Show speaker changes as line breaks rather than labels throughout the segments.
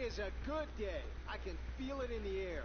is a good day. I can feel it in the air.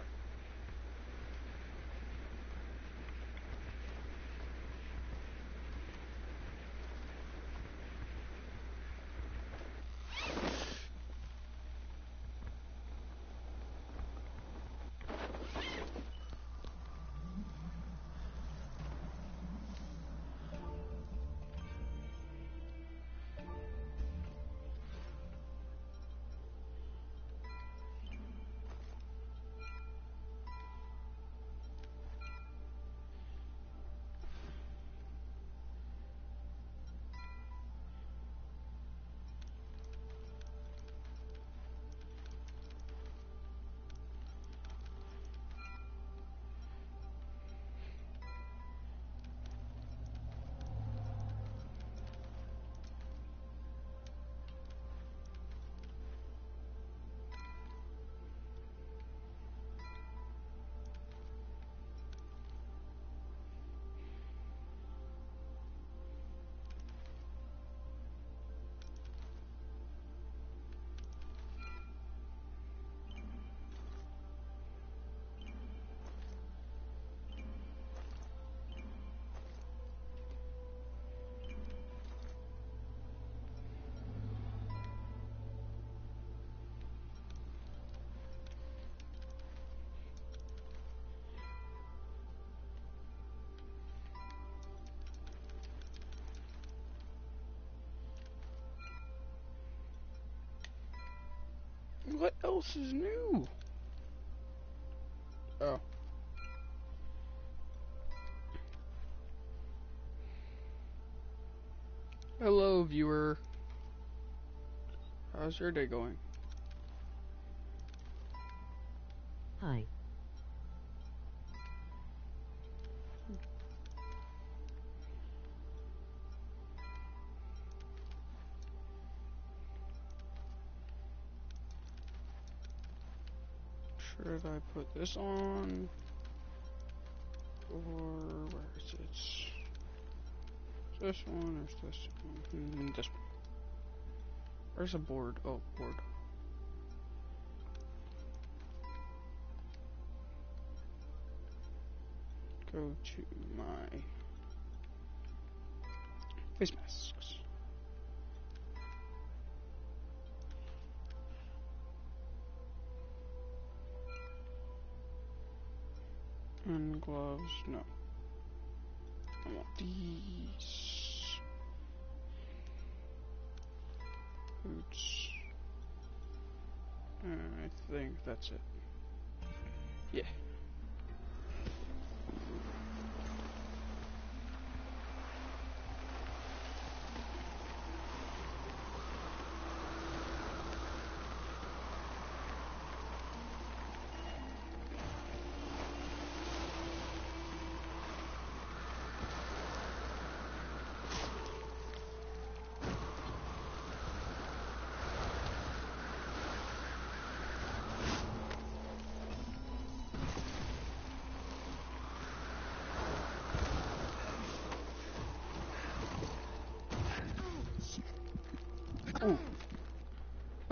What else is new? Oh. Hello, viewer. How's your day going? Should I put this on? Or where is it? This one or this one? Mm, This one. Where's a board? Oh, board. Go to my face masks. And gloves, no. I want these. Boots. And uh, I think that's it. Yeah.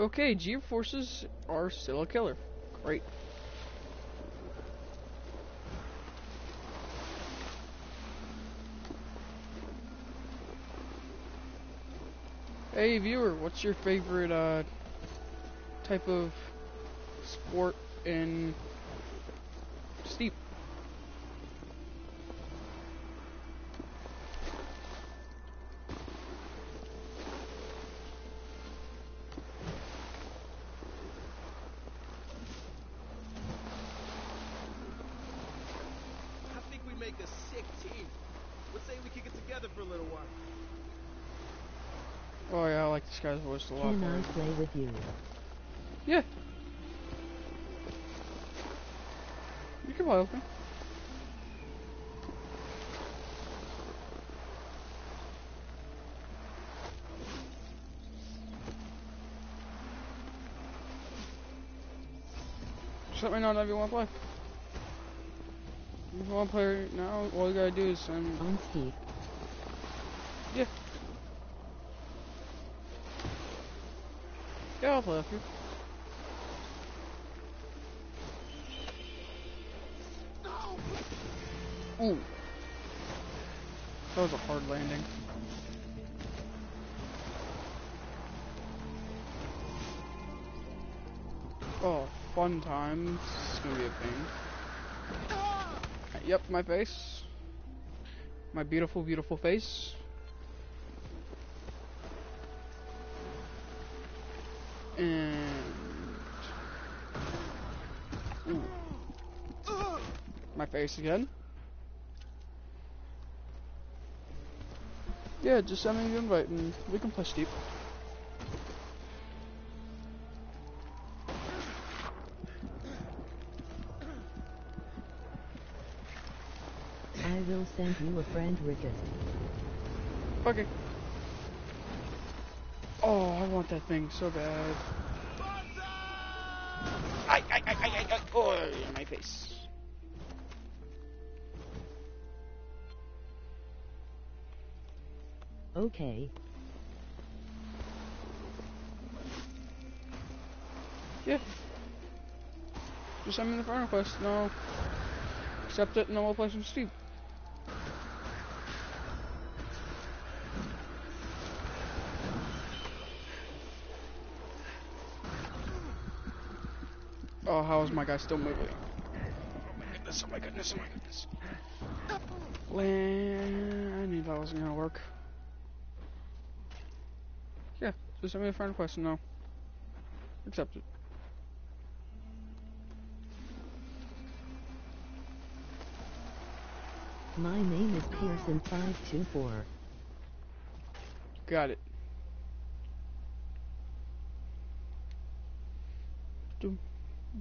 Okay, G-forces are still a killer. Great. Hey viewer, what's your favorite uh type of sport in steep?
I think we make a sick team. Let's say we kick it together for a little while.
Oh yeah, I like lot
Can. I play with you?
Yeah. You can play with me. Just let me know whenever you want to play. If you want to play right now, all you gotta do is send.
On Steve.
motherfucker. Ooh. That was a hard landing. Oh, fun times. It's gonna be a pain. Yep, my face. My beautiful, beautiful face. And... Ooh. My face again. Yeah, just send me the invite and we can play Steep.
I will send you a friend request.
Okay. I want that thing so bad. I, I, I, I, I, I, oh, in my face.
Okay.
Yeah. Just send me the friend request and I'll accept it and then we'll play some Steep. How is my guy still moving? Oh my goodness, oh my goodness, oh my goodness. When I knew that wasn't gonna work. Yeah, just send me a friend request and I'll accept it.
My name is Pearson524.
Got it. Do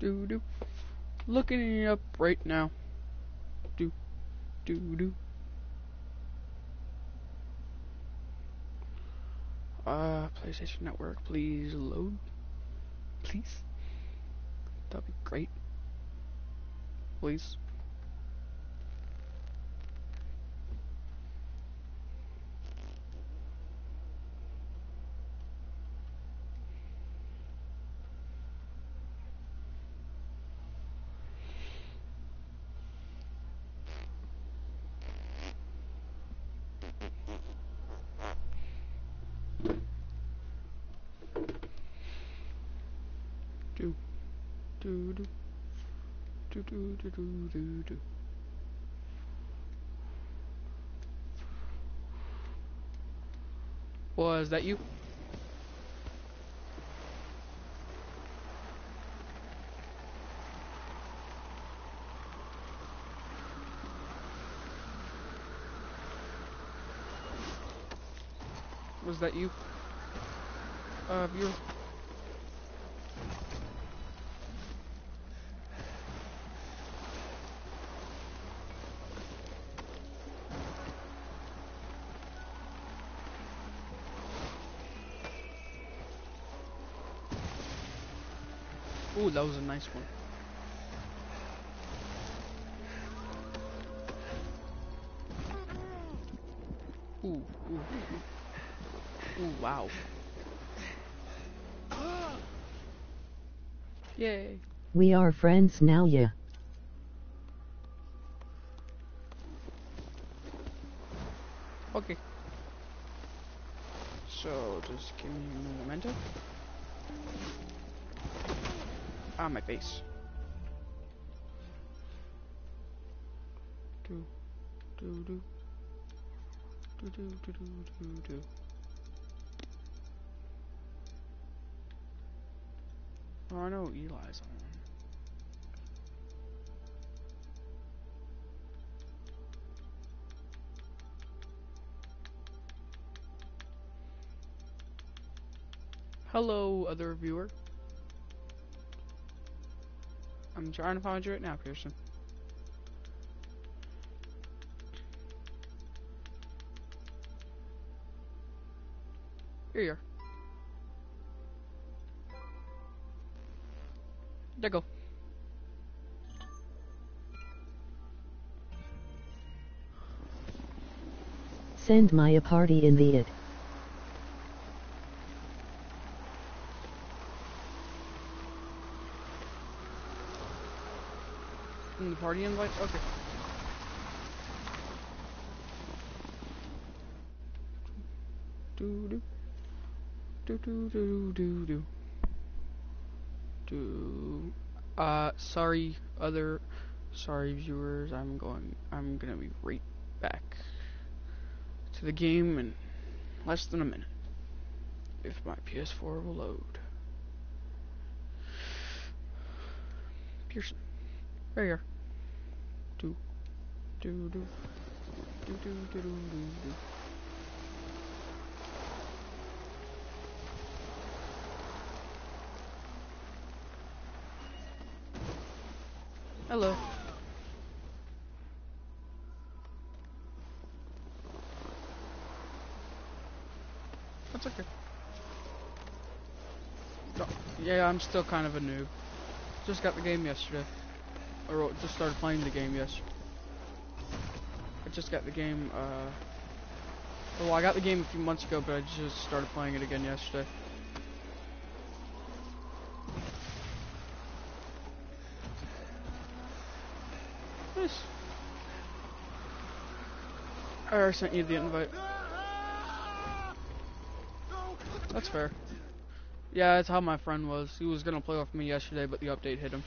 do do looking it up right now. Do do do uh PlayStation Network please load. Please. That'd be great. Please do do do do do do was that you? Was that you? Uh viewer Ooh, that was a nice one. Ooh, ooh, ooh. Ooh, wow. Yay.
We are friends now, yeah.
Okay. So, just give me a memento. Ah, my face. Do, do, do. Do, do, do, do, do, do. Oh, I know Eli's on. Hello, other viewer. I'm trying to find you right now, Kirsten. Here you are. There you go.
Send my a party in the it.
Party invite? Okay. Do do. Do do do do do. Do. Uh, sorry, other. Sorry, viewers. I'm going. I'm gonna be right back to the game in less than a minute. If my PS4 will load. Pearson. There you are. Do. Do do. Do do do do. Hello. That's okay. No, Yeah, I'm still kind of a noob. Just got the game yesterday. Or just started playing the game yesterday. I just got the game, uh... Well, I got the game a few months ago, but I just started playing it again yesterday. Nice. I already sent you the invite. That's fair. Yeah, that's how my friend was. He was gonna play with me yesterday, but the update hit him.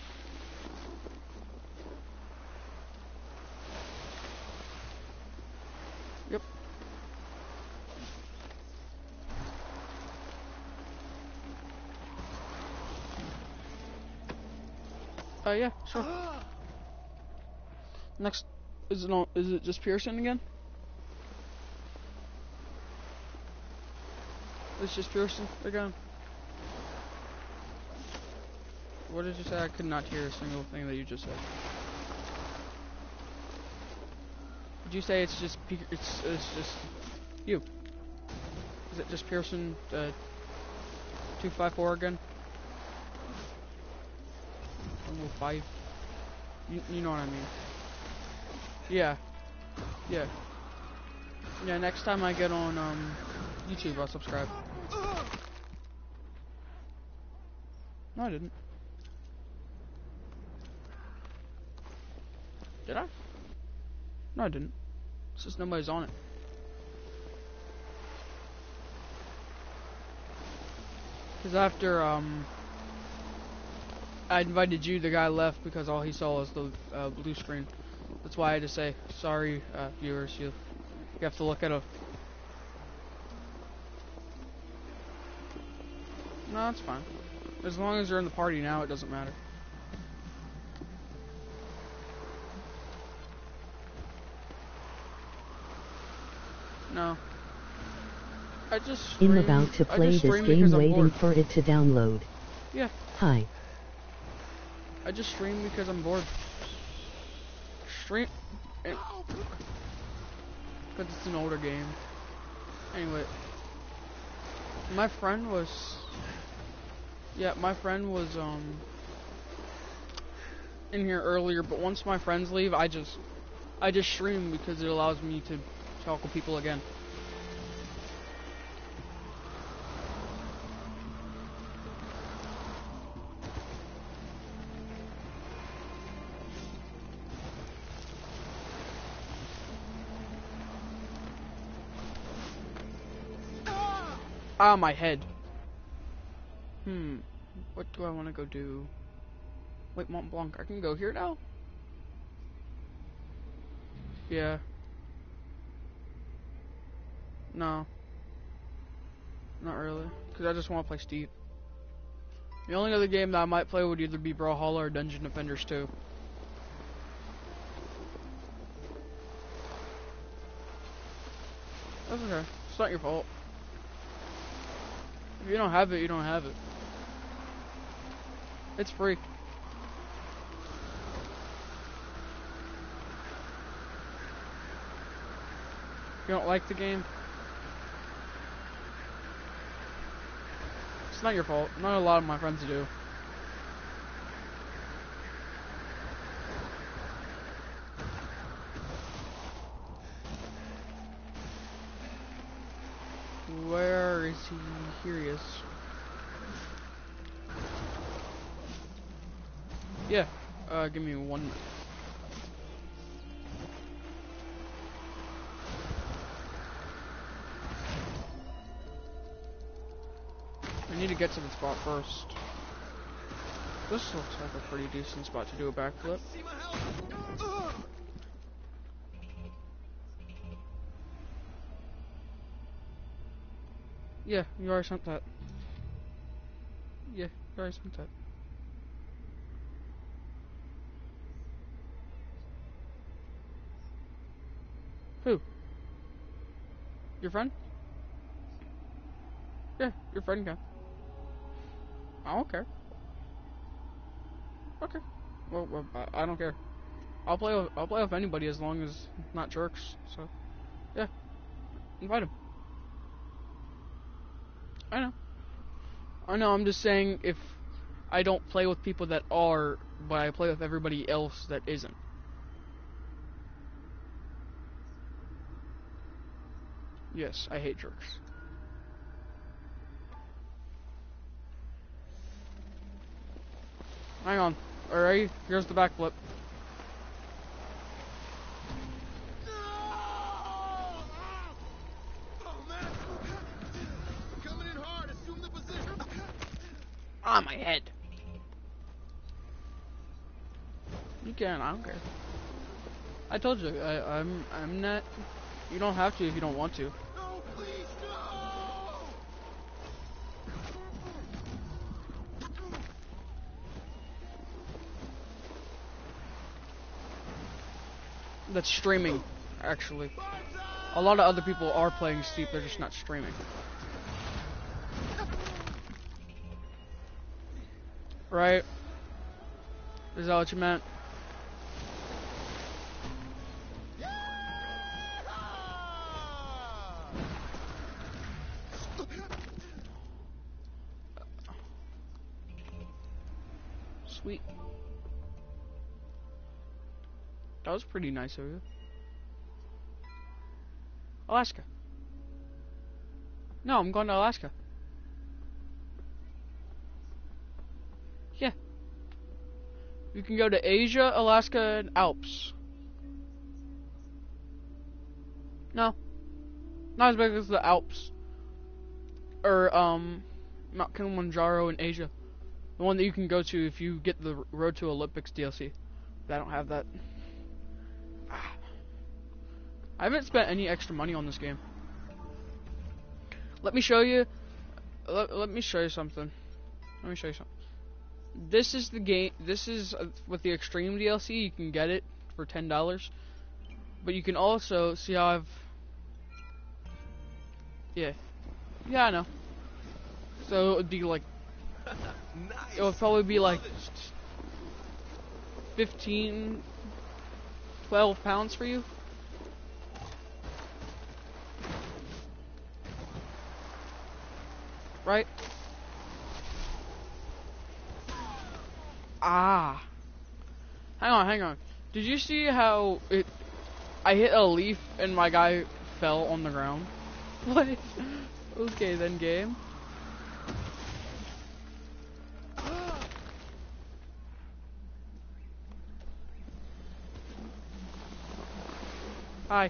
Yeah, sure. Next, is it on, is it just Pearson again? It's just Pearson again. What did you say? I could not hear a single thing that you just said. Did you say it's just Pe- it's it's just you? Is it just Pearson uh, two five four again? Oh, five. You you know what I mean? Yeah. Yeah. Yeah. Next time I get on um YouTube, I'll subscribe. No, I didn't. Did I? No, I didn't. It's just nobody's on it. Because after, um, I invited you, the guy left because all he saw was the uh, blue screen. That's why I had to say, sorry, uh, viewers, you, you have to look at a... No, it's fine. As long as you're in the party now, it doesn't matter. No. I just
I'm about to play this game waiting for it to download.
Yeah.
Hi.
I just stream because I'm bored. Stream. Because it's an older game. Anyway. My friend was. Yeah, my friend was, um. In here earlier, but once my friends leave, I just. I just stream because it allows me to talk with people again. Ah, my head. Hmm. What do I want to go do? Wait, Mont Blanc. I can go here now? Yeah. No. Not really. Because I just want to play Steep. The only other game that I might play would either be Brawlhalla or Dungeon Defenders 2. That's okay. It's not your fault. If you don't have it, you don't have it. It's free. You don't like the game, it's not your fault. Not a lot of my friends do. Spot first. This looks like a pretty decent spot to do a backflip. Yeah, you already sent that. Yeah, you already sent that. Who? Your friend? Yeah, your friend can. I don't care. Okay. Well, well I, I don't care. I'll play with I'll play with anybody as long as not jerks. So, yeah, invite him. I know. I know. I'm just saying if I don't play with people that are, but I play with everybody else that isn't. Yes, I hate jerks. Hang on. Alright, here's the backflip. On my head. You can, I don't care. I told you, I, I'm, I'm not. You don't have to if you don't want to.
No, please, no!
That's streaming, actually. A lot of other people are playing Steep, they're just not streaming. Right? Is that what you meant? Pretty nice you. Alaska. No, I'm going to Alaska. Yeah. You can go to Asia, Alaska, and Alps. No. Not as big as the Alps. Or, um, Mount Kilimanjaro in Asia. The one that you can go to if you get the Road to Olympics DLC. But I don't have that. I haven't spent any extra money on this game. Let me show you. Let, let me show you something. Let me show you something. This is the game. This is uh, with the Extreme DLC. You can get it for ten dollars. But you can also see how I've. Yeah. Yeah, I know. So it would be like
nice.
it would probably be like 15, 12 pounds for you. Right? Ah. Hang on, hang on. Did you see how it I hit a leaf and my guy fell on the ground? What? okay then game. Hi.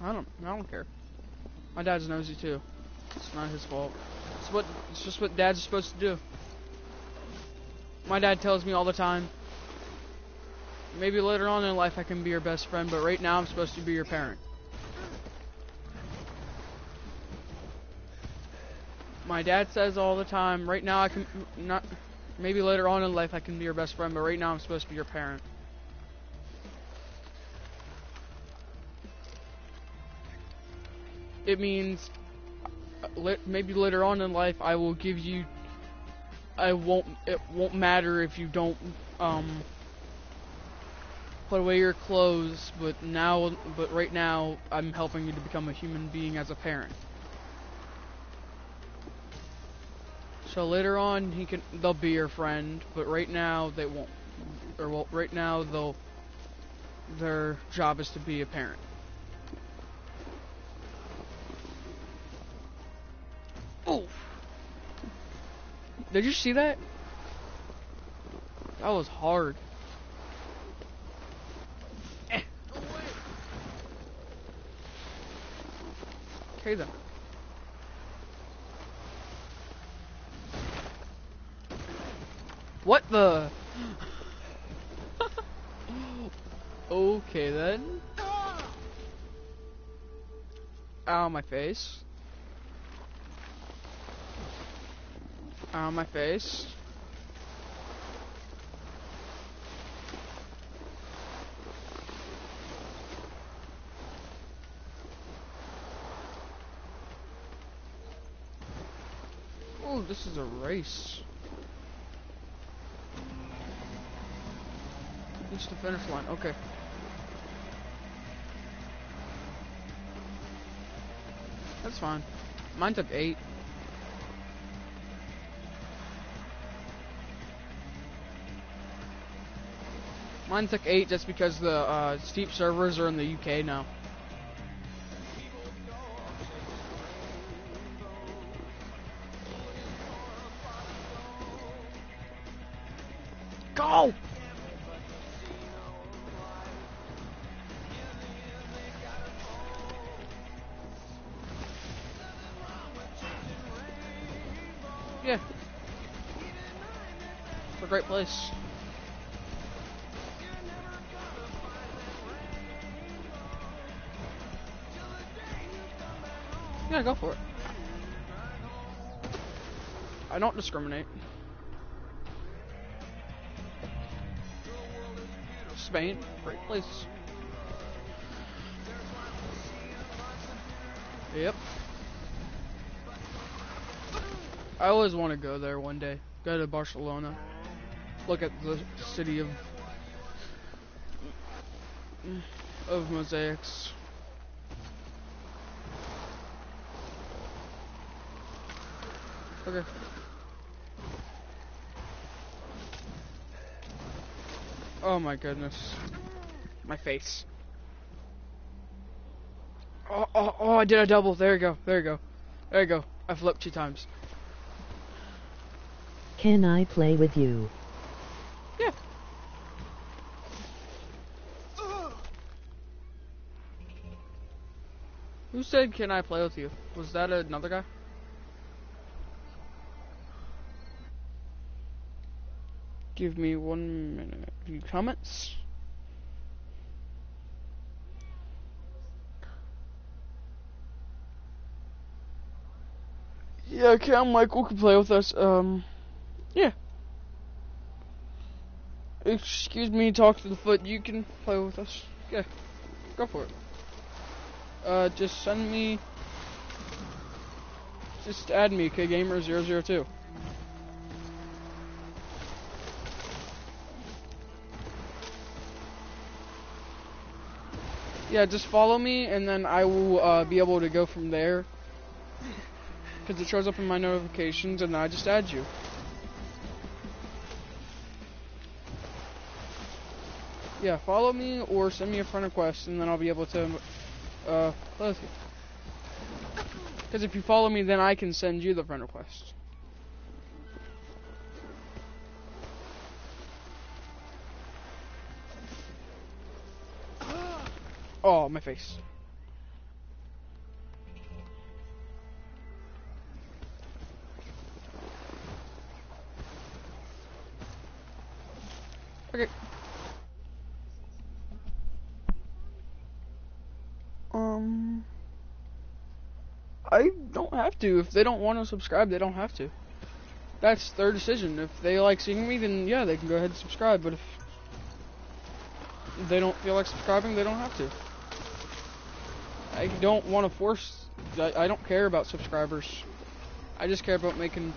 I don't, I don't, care. My dad's nosy too. It's not his fault. It's what, it's just what dads are supposed to do. My dad tells me all the time. Maybe later on in life I can be your best friend, but right now I'm supposed to be your parent. My dad says all the time, right now I can not maybe later on in life I can be your best friend, but right now I'm supposed to be your parent. It means uh, maybe later on in life I will give you I won't it won't matter if you don't um put away your clothes, but now, but right now, I'm helping you to become a human being as a parent. So later on, he can, they'll be your friend, but right now they won't. Or well, right now they'll, their job is to be a parent. Did you see that? That was hard. Okay then. What the? okay then. Ow, my face. Ow, my face. Oh, this is a race. Reach the finish line. Okay. That's fine. Mine took eight. Mine took eight just because the uh, steep servers are in the UK now. Go! Yeah. It's a great place. Yeah, go for it. I don't discriminate. Spain, great place. Yep. I always want to go there one day. Go to Barcelona. Look at the city of of mosaics. Okay. Oh my goodness. My face. Oh, oh, oh, I did a double. There you go. There you go. There you go. I flipped two times.
Can I play with you?
Yeah. Who said, can I play with you? Was that another guy? Give me one minute. Any comments? Yeah, okay, I'm Michael can play with us. Um, yeah. Excuse me, talk to the foot. You can play with us. Okay, go for it. Uh, just send me. Just add me, kgamer002. Yeah, just follow me, and then I will uh, be able to go from there. Because it shows up in my notifications, and I just add you. Yeah, follow me or send me a friend request, and then I'll be able to uh. Because if you follow me, then I can send you the friend request. Oh, my face. Okay. Um, I don't have to. If they don't want to subscribe, they don't have to. That's their decision. If they like seeing me, then yeah, they can go ahead and subscribe. But if they don't feel like subscribing, they don't have to. I don't want to force. I, I don't care about subscribers. I just care about making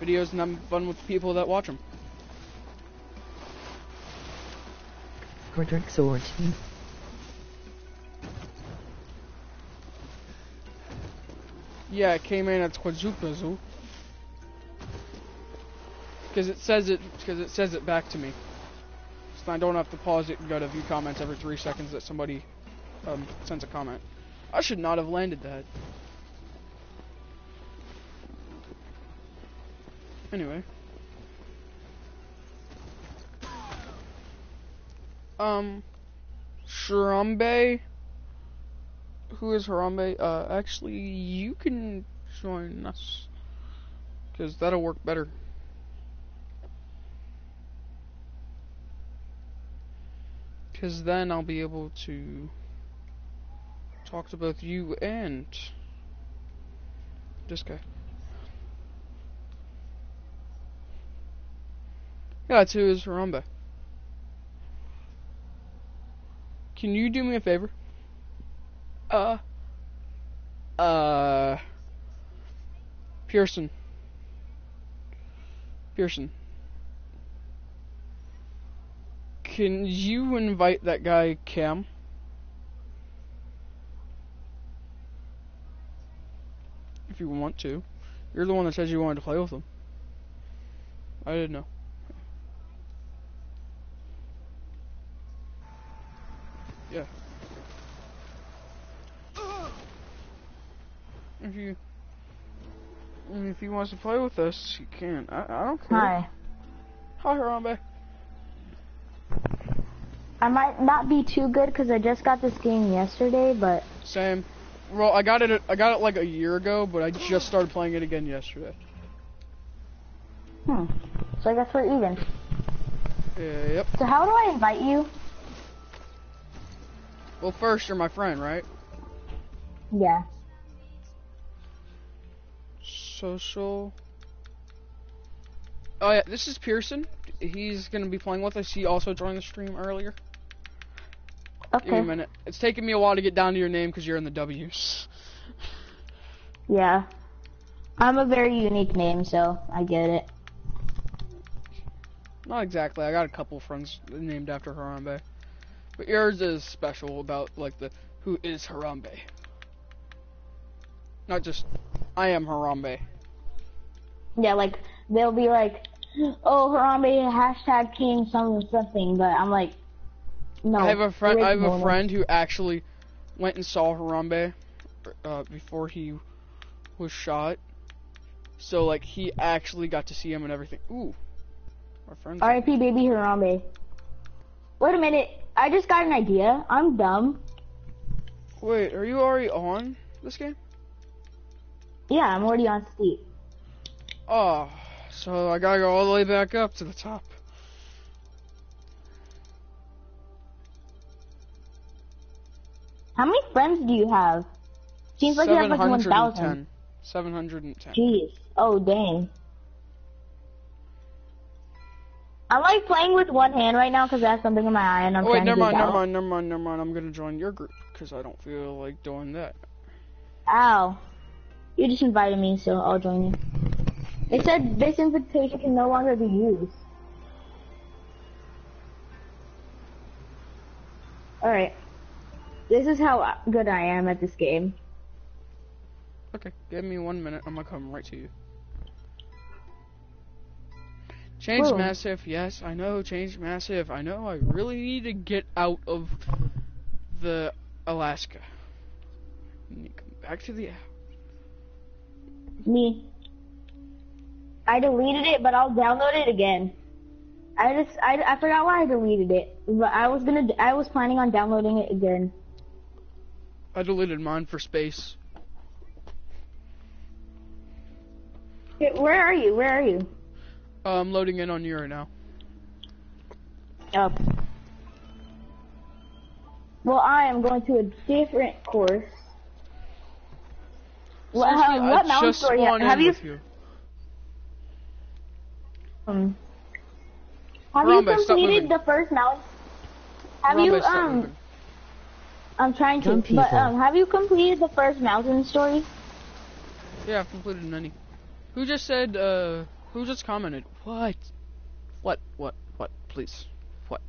videos and having fun with the people that watch them.
Frederick Sword.
Yeah, it came in at Quadzupazu. Because it says it, because it says it back to me. So I don't have to pause it and go to view comments every three seconds that somebody um, sends a comment. I should not have landed that. Anyway. Um, Harambe. Who is Harambe? Uh, actually, you can join us. Because that'll work better. Because then I'll be able to talk to both you and this guy. Yeah, that's who is Harambe. Can you do me a favor? Uh. Uh. Pearson. Pearson. Can you invite that guy Cam? If you want to. You're the one that says you wanted to play with them. I didn't know. Yeah. If you, if he wants to play with us, he can. I, I don't care.
Hi.
Hi, Harambe.
I might not be too good because I just got this game yesterday, but
Same. Well, I got it. I got it like a year ago, but I just started playing it again yesterday.
hmm. So I guess we're even.
Yeah, yep.
So how do I invite you?
Well, first you're my friend, right?
Yeah.
Social. Oh yeah, this is Pearson. He's gonna be playing with us. He also joined the stream earlier. Give me a
Okay.
minute. It's taking me a while to get down to your name because you're in the W's.
Yeah. I'm a very unique name, so I get it.
Not exactly. I got a couple friends named after Harambe, but yours is special about like the who is Harambe. Not just I am Harambe.
Yeah, like they'll be like, "Oh, Harambe hashtag King something something," but I'm like, no.
I have a friend. I have a friend who actually went and saw Harambe uh, before he was shot. So like he actually got to see him and everything. Ooh, our friends.
R.I.P. Baby Harambe. Wait a minute. I just got an idea. I'm dumb.
Wait, are you already on this game?
Yeah, I'm already on Steep.
Oh, so I gotta go all the way back up to the top.
How many friends do you have? Seems like you have like 1,000.
710.
Jeez. Oh, dang. I'm like playing with one hand right now because I have something in my eye and I'm
Oh, wait,
trying
never
to
mind, never
out.
mind, never mind, never mind. I'm gonna join your group because I don't feel like doing that.
Ow. You just invited me, so I'll join you. It said this invitation can no longer be used. Alright. This is how good I am at this game.
Okay, give me one minute. I'm gonna come right to you. Change
Boom.
massive, yes, I know. Change massive, I know. I really need to get out of the Alaska. I need to come back to the app.
Me. I deleted it, but I'll download it again. I just, I, I forgot why I deleted it. But I was gonna, I was planning on downloading it again.
I deleted mine for space.
Where are you? Where are you?
Uh, I'm loading in on you right now.
Oh. Well, I am going to a different course. What, uh, what mountain
just
story have you?
you.
Um, have you
Harambe,
completed the first mountain? Have
Harambe,
you um? I'm trying Gun to,
people.
but um, have you completed the first mountain story?
Yeah, I've completed many. Who just said, uh, who just commented? What? What, what, what, please. What?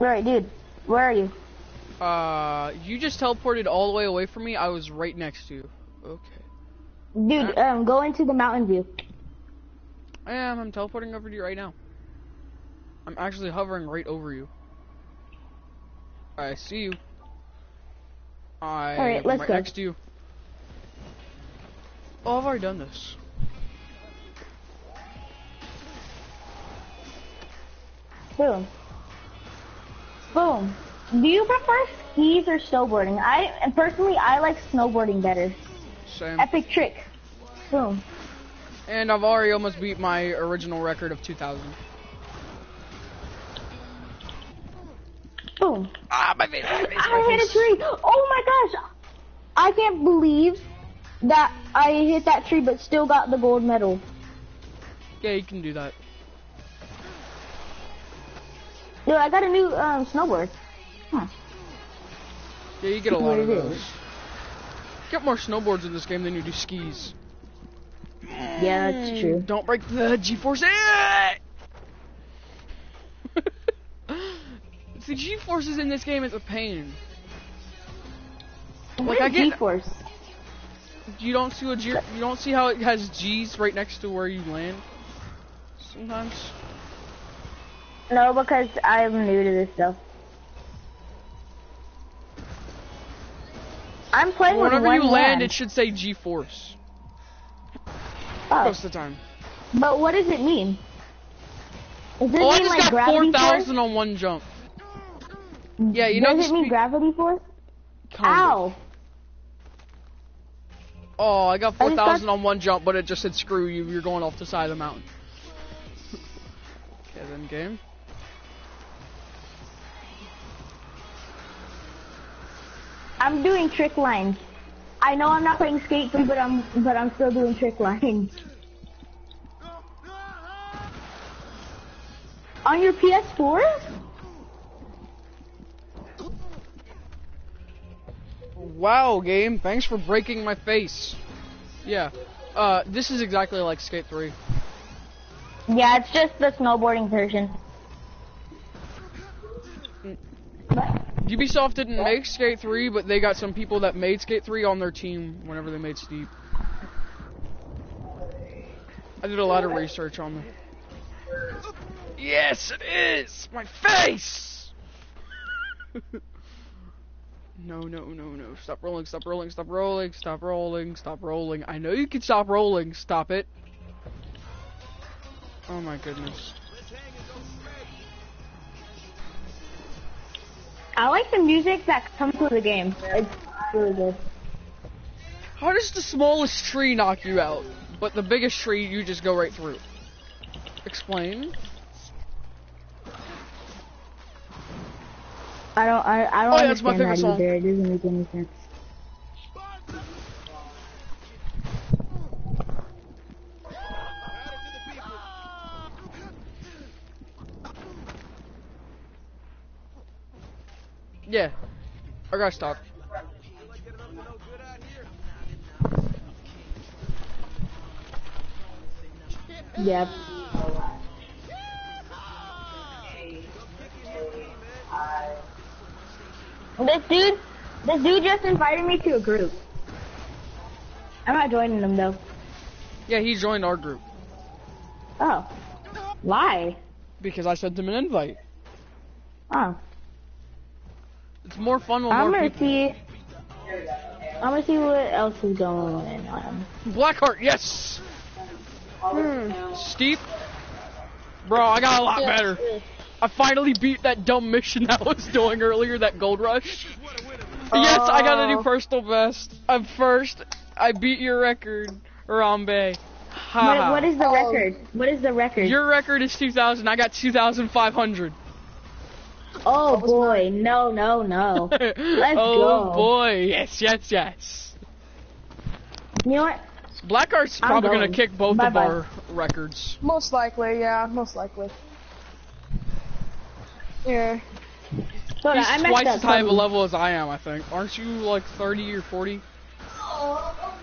Alright, dude, where are you?
Uh, you just teleported all the way away from me. I was right next to you. Okay.
Dude, um, go into the mountain view.
I am. I'm teleporting over to you right now. I'm actually hovering right over you. I see you. I
Alright,
am
let's
right
go.
next to you. Oh, I've already done this.
Boom. Boom. Do you prefer skis or snowboarding? I and personally I like snowboarding better.
Same.
Epic trick. Boom.
And I've already almost beat my original record of 2000.
Boom.
Ah, my face, my face,
I hit a tree. Oh my gosh. I can't believe that I hit that tree but still got the gold medal.
Yeah, you can do that.
Dude, I got a new um, snowboard. Huh.
Yeah, you get a lot of
it is.
those. Get more snowboards in this game than you do skis.
Yeah, that's true.
Don't break the G-force. The G-forces in this game is a pain.
What
I
is
get-
G-force?
You don't see a G. You don't see how it has G's right next to where you land. Sometimes.
No, because I'm new to this stuff. I'm playing with
Whenever you land,
hand.
it should say G-force
Oh,
most of the time.
but what does it mean? Does it
Oh, I just
like
got
gravity
four
force?
thousand on one jump. Yeah, you know
Does it mean gravity force?
Kind of.
Ow!
Oh, I got
4,000 got-
on one jump, but it just said screw you. You're going off the side of the mountain. okay, then game.
I'm doing trick lines. I know I'm not playing Skate 3, but I'm but I'm still doing trick lines. On your PS4?
Wow, game. Thanks for breaking my face. Yeah. Uh, this is exactly like Skate 3.
Yeah, it's just the snowboarding version. But,
Ubisoft didn't make Skate 3, but they got some people that made Skate 3 on their team whenever they made Steep. I did a lot of research on them. Yes, it is! My face! no, no, no, no. Stop rolling, stop rolling, stop rolling, stop rolling, stop rolling. I know you can stop rolling. Stop it. Oh my goodness.
I like the music that comes with the game. It's really good.
How does the smallest tree knock you out, but the biggest tree you just go right through? Explain.
I don't I, I don't
Oh, yeah, that's my
understand that
song.
either. It doesn't make any sense.
Yeah. I gotta stop.
Yep. This dude, this dude just invited me to a group. I'm not joining them though.
Yeah, he joined our group
Oh, why?
because I sent him an invite.
Oh,
It's more fun when
I'm
more
gonna
people.
see. I'm gonna see what else is going on.
Blackheart, yes.
Hmm.
Steep. Bro, I got a lot better. I finally beat that dumb mission I was doing earlier, that gold rush. Yes, I got a new
Oh.
personal best. I'm first. I beat your record, Rambe. Ha
What, what is the record? What is the record?
Your record is 2,000. I got 2,500.
Oh boy, no, no, no.
Let's oh
go.
Oh boy, yes, yes, yes.
You know what?
Blackheart's
I'm
probably gonna kick both
Bye-bye.
of our records.
Most likely, yeah, most likely. Yeah.
Hold on,
He's
I
twice as high of a level as I am, I think. Aren't you like 30 or 40?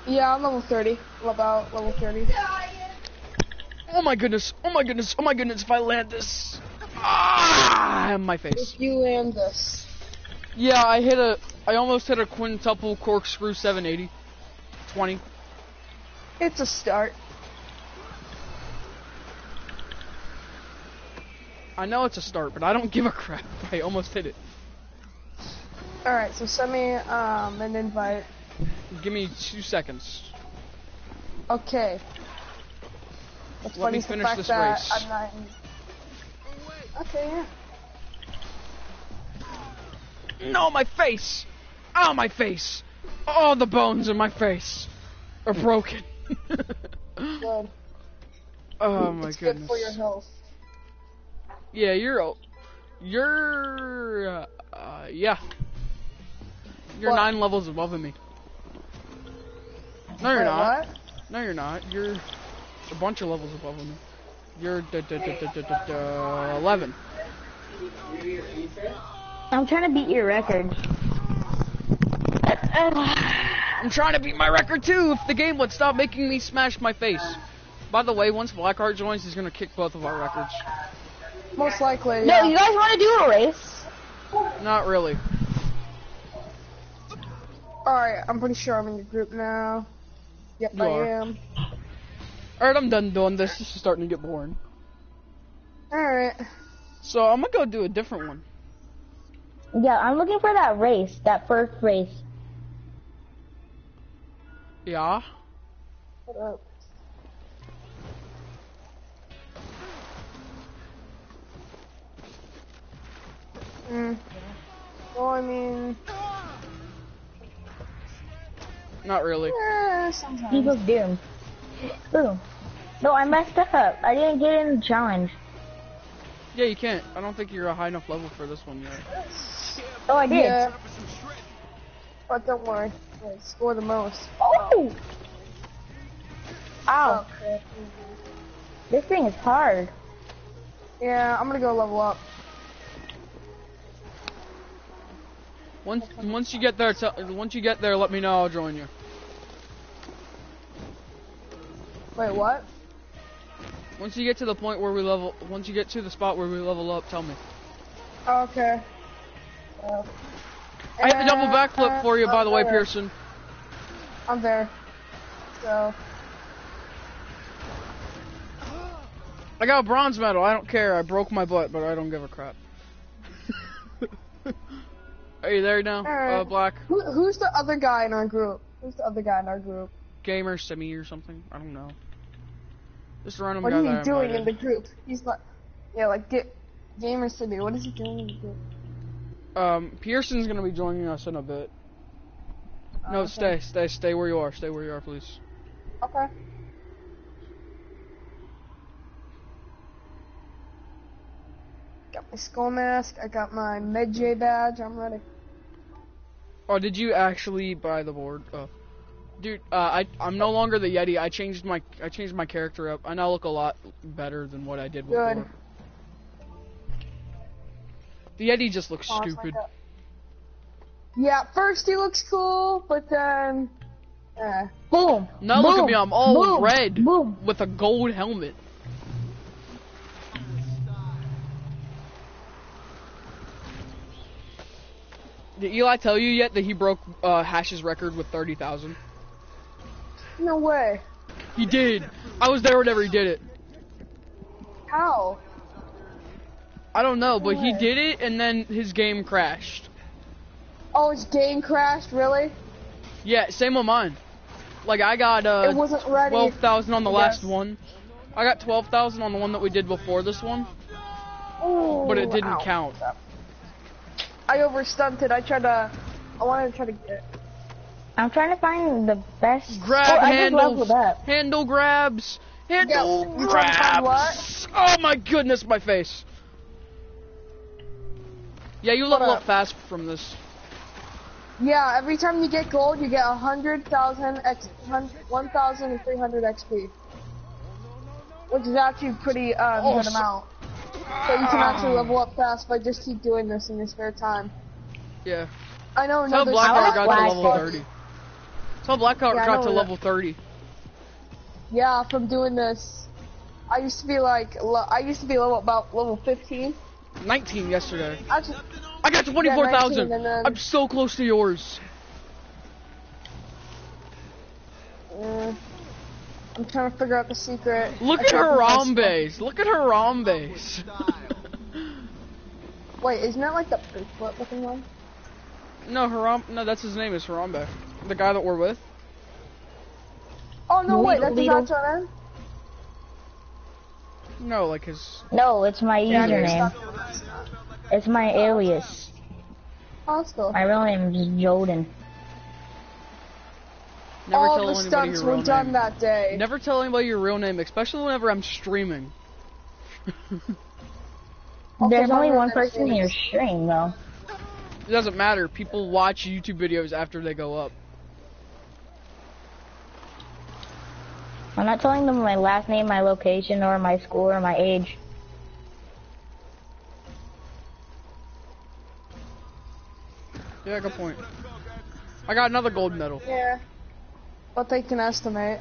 Yeah, I'm level 30. About level 30.
Oh my goodness! Oh my goodness! Oh my goodness! If I land this, Ah, my face.
If you land this.
Yeah, I hit a. I almost hit a quintuple corkscrew 780. 20.
It's a start.
I know it's a start, but I don't give a crap. I almost hit it.
Alright, so send me um, an invite.
Give me two seconds.
Okay. What's
Let
funny
me finish this race.
I'm not in... Okay, yeah.
No, my face! Oh, my face! All the bones in my face are broken.
Good.
oh my
it's
goodness.
good for your health.
Yeah, you're. You're. Uh, uh, yeah. You're
What?
nine levels above me. No, you're
Wait,
not.
What?
No, you're not. You're a bunch of levels above me. You're da, da, da, da, da, da, da, 11.
I'm trying to beat your record.
I'm trying to beat my record too if the game would stop making me smash my face. By the way, once Blackheart joins, he's gonna kick both of our records.
Most likely,
No, you guys want to do a race?
Not really.
Alright, I'm pretty sure I'm in your group now. Yep,
You
I
are.
am.
Alright, I'm done doing this. This is starting to get boring.
Alright.
So I'm gonna go do a different one.
Yeah, I'm looking for that race, that first race.
Yeah.
What up? Hmm. Well, I mean,
Not really.
eh, sometimes.
Eagles Doom. Boom. No, I messed up. I didn't get in the challenge.
Yeah, you can't. I don't think you're a high enough level for this one yet.
Oh, I did.
Yeah. But don't worry. I score the most.
Oh! Ow.
Oh.
This thing is hard.
Yeah, I'm gonna go level up.
Once once you get there, tell, once you get there, let me know. I'll join you.
Wait, what?
Once you get to the point where we level, once you get to the spot where we level up, tell me.
Okay. Uh,
I hit the double
uh,
backflip for you, by
I'm
the way,
there.
Pearson.
I'm there. So,
I got a bronze medal. I don't care. I broke my butt, but I don't give a crap. Are you there now, uh, Black
who, who's the other guy in our group? Who's the other guy in our group?
gamer, semi or something? I don't know. Just random
What
guy
is he doing in the group? He's like, yeah, like get gamer Sydney. What is he doing in the group?
Um, Pearson's gonna be joining us in a bit. No,
Oh, okay.
stay, stay, stay where you are. Stay where you are, please.
Okay. Got my skull mask. I got my MedJ badge. I'm ready.
Oh, did you actually buy the board? Oh. Dude, uh, I I'm no longer the Yeti. I changed my I changed my character up. I now look a lot better than what I did before.
Good.
The Yeti just looks
Oh,
stupid.
like Yeah, first he looks cool, but then, eh.
Boom.
Now look at me, I'm all
Boom.
red
Boom.
with a gold helmet. Did Eli tell you yet that he broke uh, Hash's record with 30,000?
No way.
He did. I was there whenever he did it.
How?
I don't know, but he did it and then his game crashed.
Oh, his game crashed. Really?
Yeah, same with mine. Like I got
it
uh
wasn't ready.
12,000 on the last one. I got 12,000 on the one that we did before this one,
Ooh,
but it didn't
ow.
count.
I overstunted. I tried to. I wanted to try to get.
I'm trying to find the best.
Grab
oh,
handles, handle grabs, handle
you trying to
grabs. Oh my goodness, my face. Yeah, you level up fast from this.
Yeah, every time you get gold, you get a hundred thousand x, one thousand and three hundred XP, which is actually pretty um,
Oh,
good
so-
amount. So you can actually level up fast by just keep doing this in your spare time.
Yeah.
I know
Tell
another
Blackheart got to level
Hawk.
30. Tell Blackheart
Yeah,
got to
that.
level 30.
Yeah, from doing this, I used to be like, I used to be level about level 15,
19 yesterday.
Actually,
I got 24,000.
19 and then-
I'm so close to yours.
uh, I'm trying to figure out the secret.
Look
I
at Harambe's. Look at Harambe's.
Wait, isn't that like the Bigfoot looking one?
No, Haram. No, that's his name is Harambe. The guy that we're with.
Oh no, wait, that's his
Lidl.
actual name.
No, like his.
No, it's my
Yeah,
username. It's my alias.
Oh, that's cool.
My real name is Jordan.
Never
All
tell
the stunts were done
name.
that day.
Never tell anybody your real name, especially whenever I'm streaming.
There's only one person in your stream though.
It doesn't matter. People watch YouTube videos after they go up.
I'm not telling them my last name, my location, or my school, or my age.
Yeah, good point. I got another gold medal.
Yeah. But they can estimate.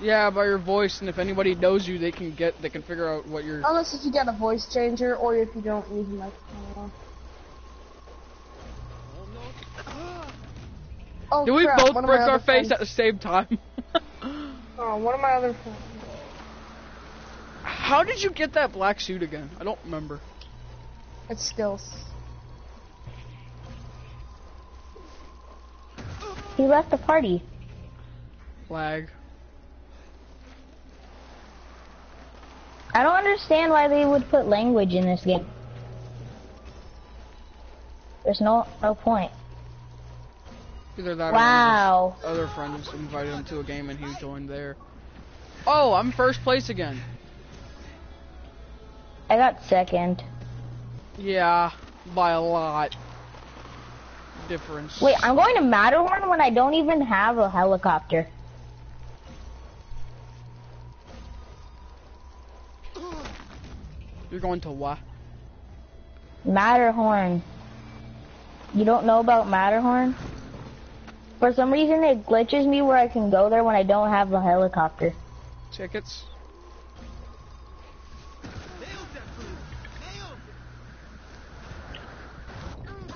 Yeah, by your voice, and if anybody knows you, they can get, they can figure out what you're.
Unless if you get a voice changer or if you don't use a microphone. Oh,
Did we
crap,
both break our face
friends-
at the same time?
Oh, one of my other friends.
How did you get that black suit again? I don't remember.
It's skills.
He left the party.
Lag.
I don't understand why they would put language in this game. There's no no point.
Either that
Wow.
or other friends invited him to a game and he joined there. Oh, I'm first place again.
I got second.
Yeah, by a lot. Difference.
Wait, I'm going to Matterhorn when I don't even have a helicopter.
You're going to what?
Matterhorn. You don't know about Matterhorn? For some reason it glitches me where I can go there when I don't have a helicopter.
Tickets?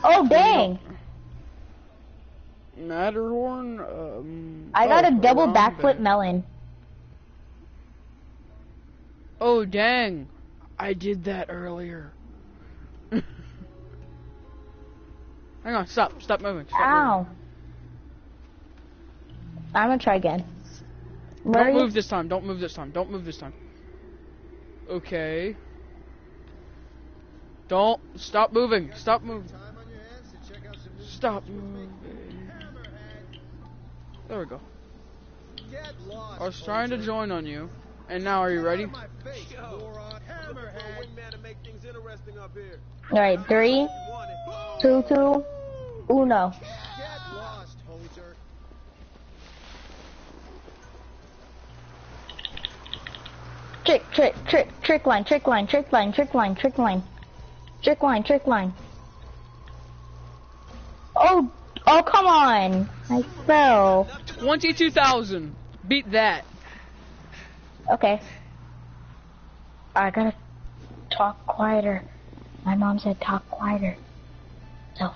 Oh dang!
Matterhorn? Um,
I got
oh,
a double backflip melon.
Oh, dang. I did that earlier. Hang on, stop. Stop moving. Stop
Ow. I'm gonna try again. Where
Don't move this time. Don't move this time. Don't move this time. Okay. Don't. Stop moving. Stop moving. Stop moving. There we go. I was trying to join on you. And now, are you ready?
Alright, three, two, two, uno. Trick, trick, trick, trick line, trick line, trick line, trick line, trick line. Trick line, trick line. Oh, oh, come on. I fell.
22,000. Beat that.
Okay. I gotta talk quieter. My mom said talk quieter. So.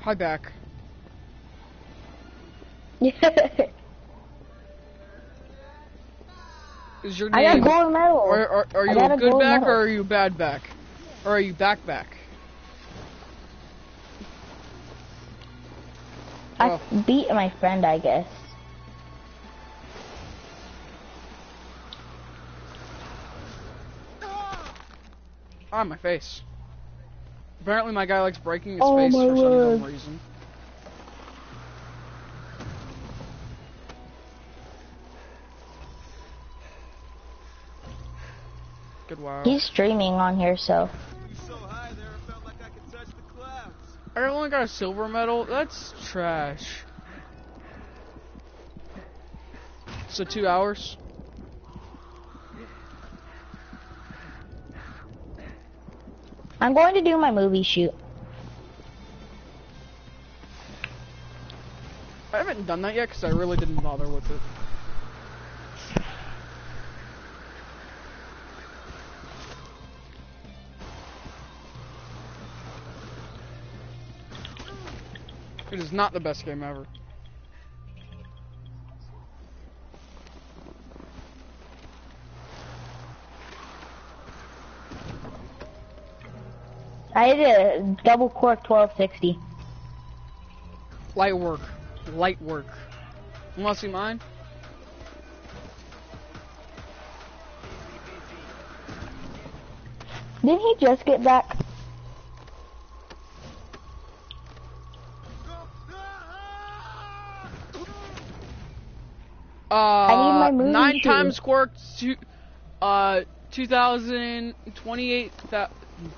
Hi back. Is your name?
I got gold medal.
Are, are, are you a good back
medal.
or are you bad back? Or are you back back?
I oh. beat my friend, I guess.
On my face. Apparently my guy likes breaking his
Oh
face for some dumb reason. Good.
He's streaming on here, so.
I only got a silver medal? That's trash. So two hours?
I'm going to do my movie shoot.
I haven't done that yet because I really didn't bother with it. Not the best game ever.
I did a double cork 1260.
Light work. Light work. You wanna see mine?
Didn't he just get back?
Uh,
need my movie
nine
too.
times quirk, two, uh, 2028, thou-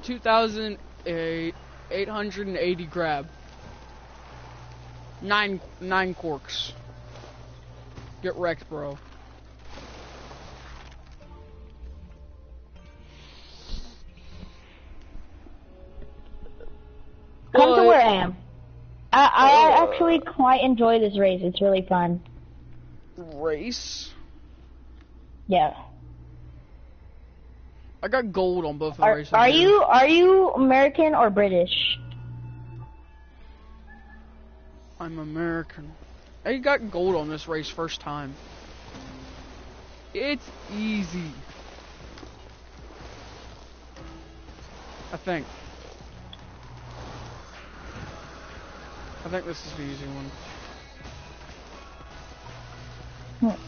2,880 grab. Nine, nine corks. Get wrecked, bro.
Come to where I am. I, I
Uh,
actually quite enjoy this race. It's really fun.
Race.
Yeah.
I got gold on both of the
Are,
races.
are you are you American or British?
I'm American. I got gold on this race first time. It's easy. I think. I think this is the easy one.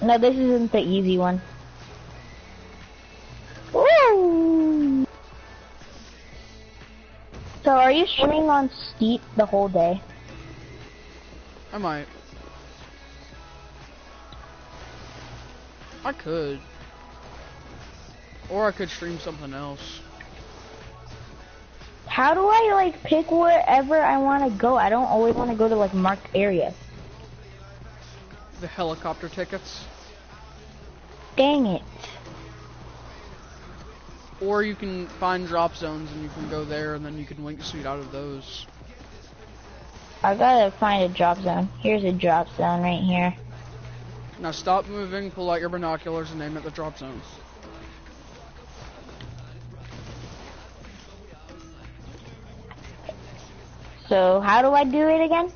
No, this isn't the easy one. Woo! So are you streaming on Steep the whole day?
I might. I could. Or I could stream something else.
How do I like pick wherever I want to go? I don't always want to go to like marked areas.
The helicopter tickets.
Dang it.
Or you can find drop zones and you can go there and then you can wingsuit out of those.
I gotta find a drop zone. Here's a drop zone right here.
Now stop moving, pull out your binoculars and aim at the drop zones.
So how do I do it again?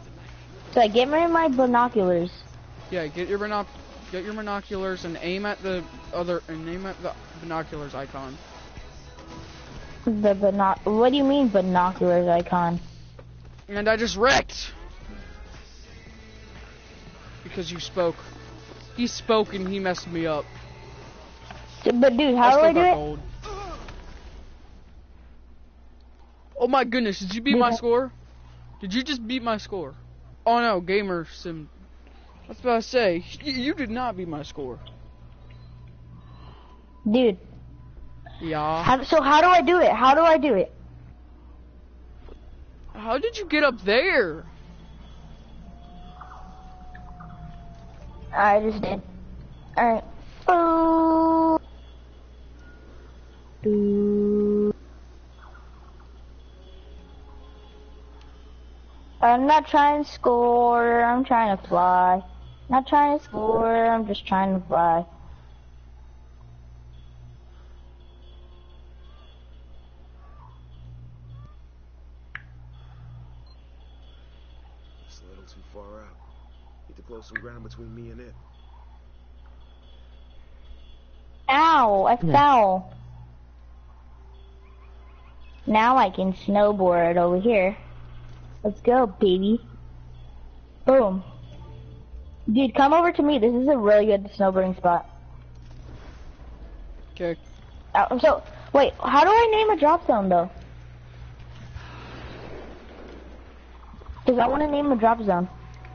So I get rid of my binoculars.
Yeah, get your binoc get your binoculars and aim at the other and aim at the binoculars icon.
The binoc. What do you mean binoculars icon?
And I just wrecked. Because you spoke. He spoke and he messed me up.
But dude, how I
do
I do it?
gold. Oh my goodness, did you beat my score? Did you just beat my score? Oh no, gamer sim. I was about to say, you, did not beat my score.
Dude,
Yeah.
how, so how do I do it? How do I do it?
How did you get up there?
I just did. Alright. Oh. Do. I'm not trying to score, I'm trying to fly. Not trying to score, I'm just trying to fly.
It's a little too far out. Need to close some ground between me and it.
Ow, I
Yeah.
fell. Now I can snowboard over here. Let's go, baby. Boom. Dude, come over to me. This is a really good snowboarding spot.
Okay.
Uh, so, wait, how do I name a drop zone, though? Because I want to name a drop zone.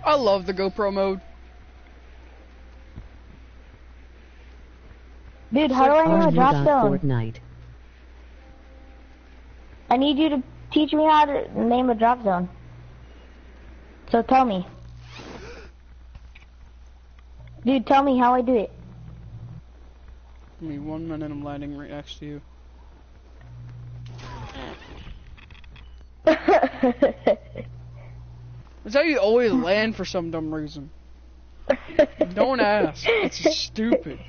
I love the GoPro mode.
Dude, how do I name a drop zone?
Fortnite?
I need you to teach me how to name a drop zone. So tell me. Dude, tell me how I do it.
Give me one minute, I'm landing right next to you. That's how you always land for some dumb reason. Don't ask. It's stupid.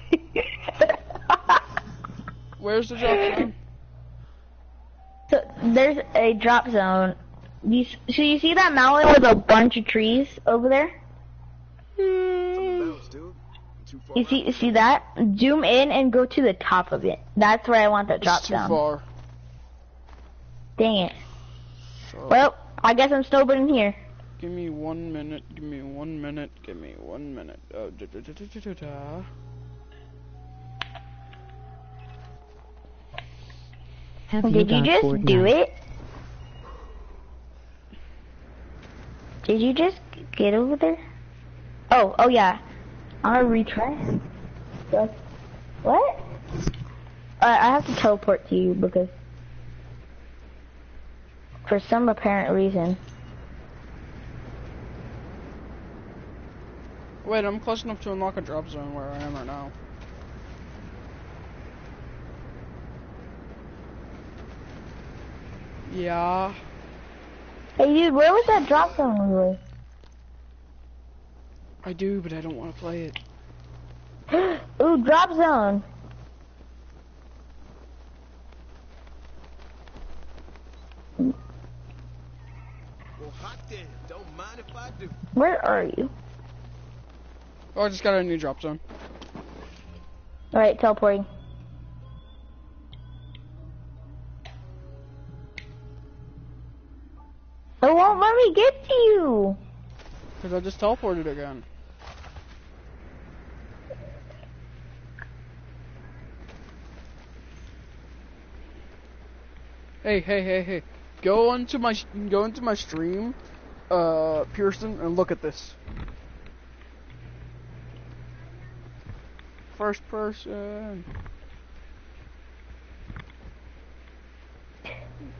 Where's the drop zone?
So there's a drop zone You, so you see that mountain with a bunch of trees over there?
Bounce, dude. I'm too far
You see, you see that? Zoom in and go to the top of it. That's where I want the drop
It's too
down.
far.
Dang it.
So,
Well, I guess I'm still snowboarding here.
give me one minute. Give me one minute. Give me one minute. Oh, da, da, da, da, da, da, da.
Have you
Did you just
Fortnite?
do it? Did you just get over there? Oh, oh yeah. I'm gonna retry. Yes. What? Uh, I have to teleport to you because for some apparent reason.
Wait, I'm close enough to unlock a drop zone where I am right now. Yeah.
Hey dude, where was that drop zone really?
I do, but I don't want to play it.
Ooh, drop zone.
Well, hot damn. Don't mind if I do.
Where are you?
Oh, I just got a new drop zone.
Alright, teleporting. It won't let me get to you.
Because I just teleported again. Hey, hey, hey, hey. Go onto my go into my stream, uh, Pearson, and look at this. First person.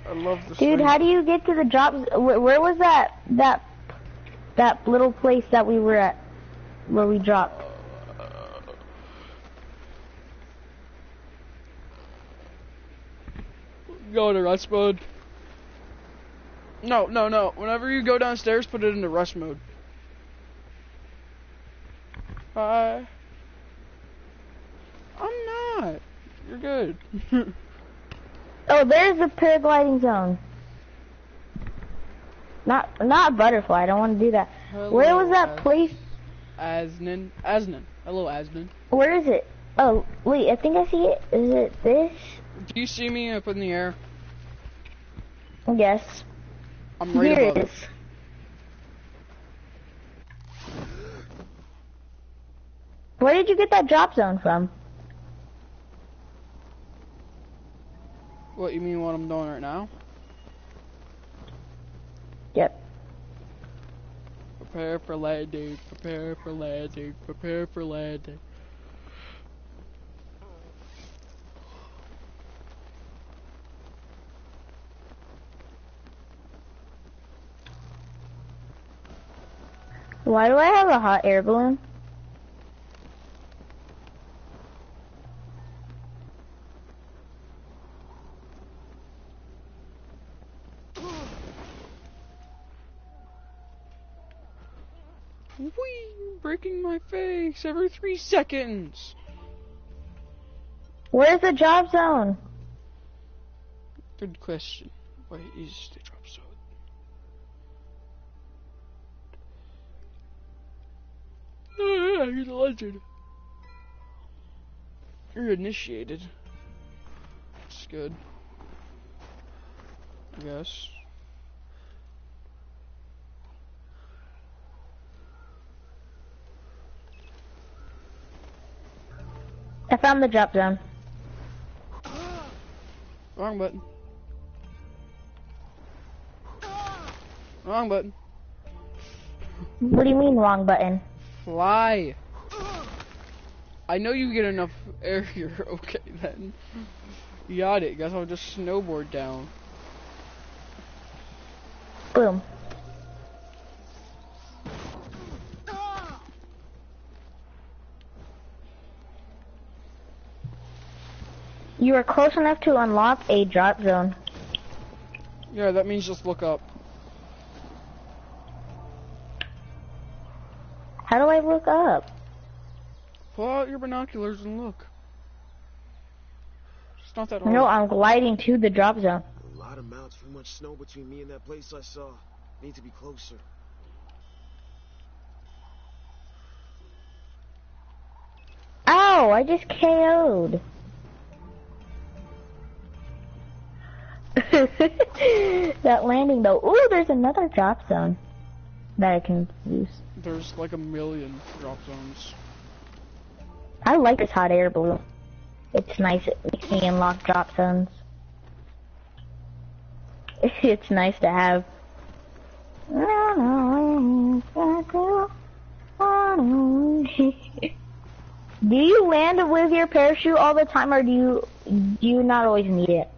I love the
Dude, how do you get to the drop? Where, where was that that that little place that we were at where we dropped?
Uh, go to rest mode. No, no, no. Whenever you go downstairs, put it into rest mode. Hi. I'm not. You're good.
Oh, there's the paragliding zone. Not not butterfly. I don't want to do that. Where was that
Hello,
place?
Asnan. Asnan. Hello, Asnan.
Where is it? Oh, wait. I think I see it. Is it this?
Do you see me up in the air?
Yes.
I'm right
Here
above
it. is. Where did you get that drop zone from?
What you mean? What I'm doing right now?
Yep.
Prepare for landing. Prepare for landing. Prepare for landing.
Why do I have a hot air balloon?
Whee! Breaking my face every three seconds.
Where's the drop zone?
Good question. Where is the drop zone? Ah, You're the legend. You're initiated. That's good. I guess.
I found the drop zone.
Wrong button. Wrong button.
What do you mean wrong button?
Fly. I know you get enough air here. Okay then. You got it. Guess I'll just snowboard down.
Boom. You are close enough to unlock a drop zone.
Yeah, that means just look up.
How do I look up?
Pull out your binoculars and look. It's not that hard.
No, I'm gliding to the drop zone.
A lot bottom out. Too much snow between me and that place I saw. Need to be closer.
Ow, I just KO'd. that landing though. Ooh, there's another drop zone that I can use.
There's like a million drop zones.
I like this hot air balloon. It's nice. It makes me unlock drop zones. It's nice to have. do you land with your parachute all the time, or do you do you not always need it?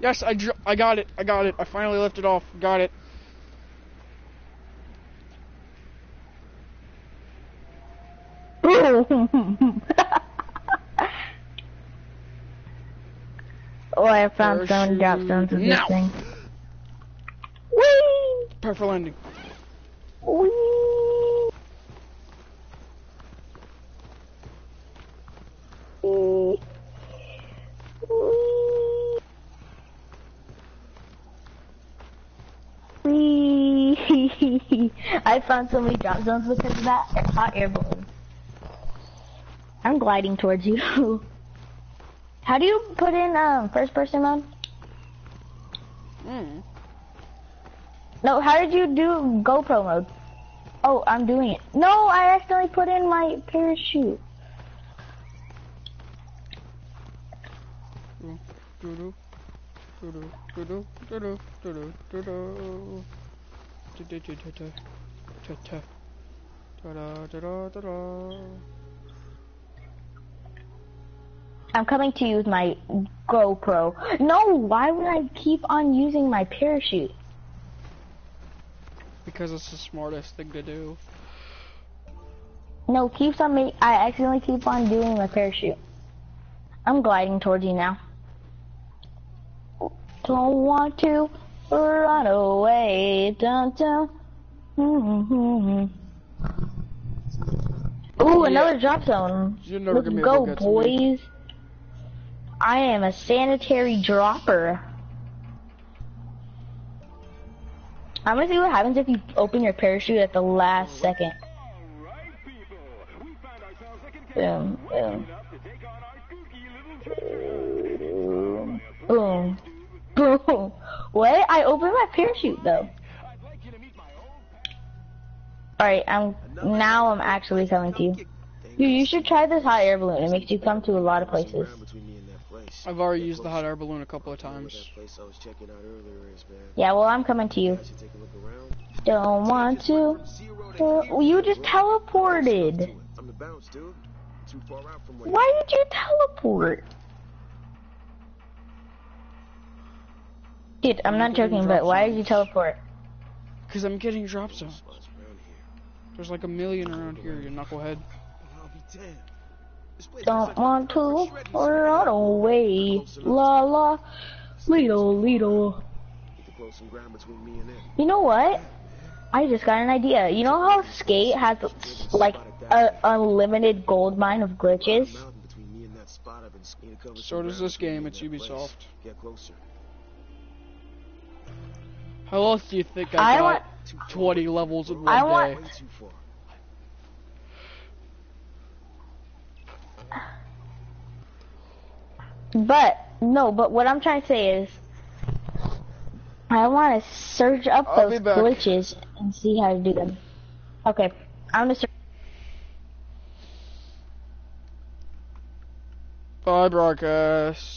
Yes, I I got it. I got it. I finally lifted it off. Got it.
oh, I found many drop zones with this thing. Whee!
For landing.
Whee! Whee! Whee! Whee! I found so many drop zones because of that hot air balloon. I'm gliding towards you. How do you put in um, first person mode?
Hmm.
No, how did you do GoPro mode? Oh, I'm doing it. No, I accidentally put in my parachute.
Doo-doo. Doo-doo. Doo-doo. Du-du-du-du-du. Ta-ta. Da-da-da-da-da-da.
I'm coming to use my GoPro. No, why would I keep on using my parachute?
Because it's the smartest thing to do.
No, keeps on me. I accidentally keep on doing my parachute. I'm gliding towards you now. Don't want to run away. Dun, dun. Mm-hmm. Ooh, another drop zone. Let's go,
able to get to me.
boys. I am a sanitary dropper. I'm gonna see what happens if you open your parachute at the last second. Boom, boom. Boom. Boom. What? I opened my parachute though. Alright, I'm now I'm actually coming to you. You you should try this hot air balloon. It makes you come to a lot of places.
Ground between me and that place.
I've already used the hot air balloon a couple of times.
that place I was checking out earlier is, man.
Yeah, well I'm coming to you.
I should take a look around.
Don't want to. Well, you just teleported.
I'm the bounce, dude. Too far out from where
Why did you teleport? Dude, I'm not joking, but why did you teleport?
Because I'm getting drop zones.
Spots around here.
There's like a million around here, you knucklehead.
I'll be damned. This place
Don't want to run away. La la. Little, Lido.
Get to close some ground between me and them.
You know what? I just got an idea. You know how Skate has like a unlimited gold mine of glitches?
Mountain between me and that spot I've been scared to cover
So does this game, it's
and that place.
Ubisoft.
Get closer.
How else do you think I,
I
got
want.
Too far.
20 levels in one
I
day?
want-
Way.
But no, but what I'm trying to say is, I want to search up
I'll
those glitches and see how to do them. Okay, I'm gonna search.
Bye, broadcast.